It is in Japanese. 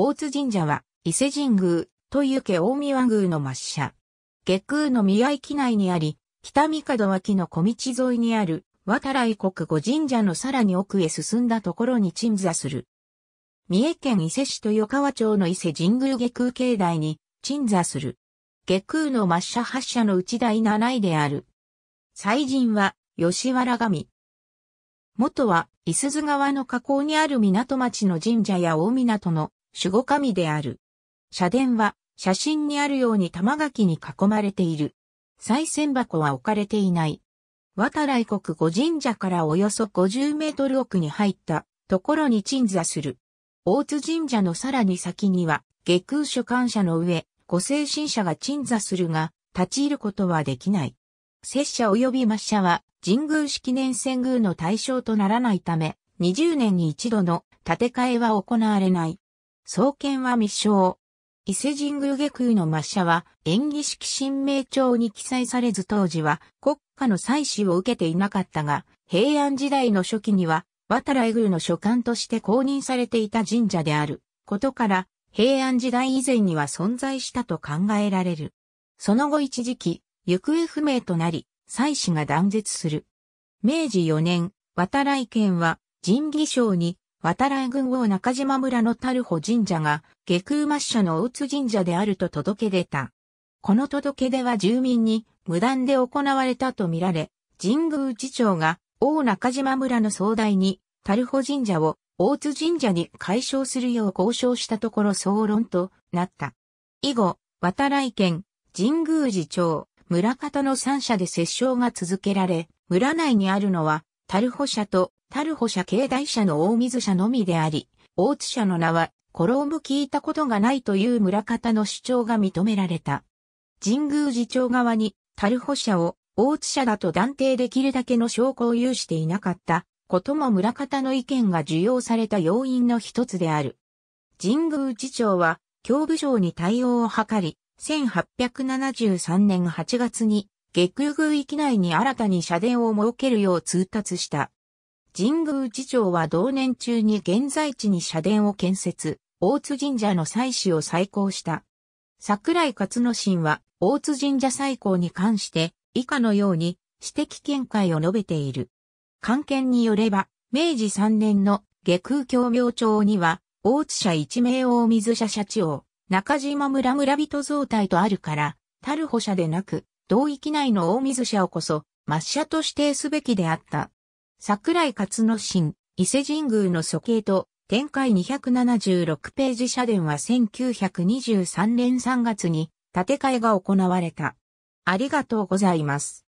大津神社は伊勢神宮という家大宮宮の抹社。下空の宮駅内にあり、北三門脇の小道沿いにある渡来国五神社のさらに奥へ進んだところに鎮座する。三重県伊勢市と与川町の伊勢神宮下空境内に鎮座する。下空の抹社八社のうち第七位である。祭神は吉原神。元は、伊豆津川の河口にある港町の神社や大港の守護神である。社殿は、写真にあるように玉垣に囲まれている。再銭箱は置かれていない。渡来国五神社からおよそ50メートル奥に入ったところに鎮座する。大津神社のさらに先には、下空所管者の上、ご聖神者が鎮座するが、立ち入ることはできない。拙者及び末社は、神宮式年遷宮の対象とならないため、20年に一度の建て替えは行われない。創建は未章。伊勢神宮下空の末社は、演技式神明帳に記載されず当時は国家の祭祀を受けていなかったが、平安時代の初期には、渡来宮の所管として公認されていた神社であることから、平安時代以前には存在したと考えられる。その後一時期、行方不明となり、祭祀が断絶する。明治4年、渡来県は、神義省に、渡来郡王中島村の樽穂神社が、下空末社の大津神社であると届け出た。この届け出は住民に無断で行われたとみられ、神宮寺長が大中島村の総代に、樽穂神社を大津神社に解消するよう交渉したところ総論となった。以後、渡来県、神宮寺町、村方の三社で折衝が続けられ、村内にあるのは、樽穂社と樽穂社境内社の大水社のみであり、大津社の名は、コロも聞いたことがないという村方の主張が認められた。神宮寺町側に、樽穂社を大津社だと断定できるだけの証拠を有していなかったことも村方の意見が受容された要因の一つである。神宮寺町は、教部省に対応を図り、1873年8月に、下空宮域内に新たに社殿を設けるよう通達した。神宮寺町は同年中に現在地に社殿を建設、大津神社の祭祀を再興した。桜井勝之進は大津神社再興に関して以下のように指摘見解を述べている。関係によれば、明治3年の下空教明帳には、大津社一名大水社社長、中島村村人増隊とあるから、樽保社でなく、同域内の大水社をこそ、抹社と指定すべきであった。桜井勝之進、伊勢神宮の素形と、展開276ページ社殿は1923年3月に建て替えが行われた。ありがとうございます。